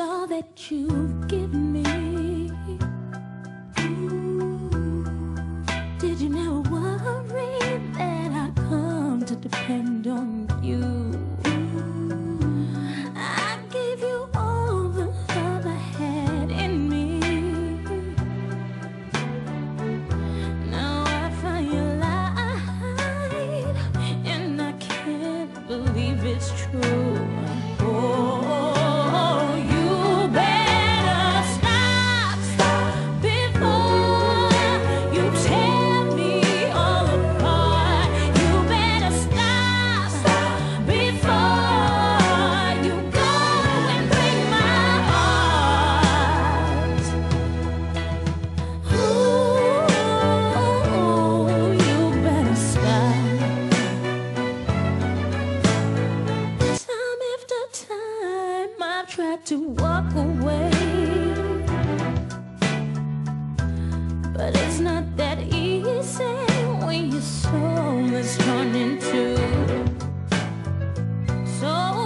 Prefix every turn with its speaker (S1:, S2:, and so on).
S1: all that you've given me. Did you never worry that I come to depend on you? I gave you all the love I had in me. Now I find you lied, and I can't believe it's true. tried to walk away. But it's not that easy When your soul is turned into So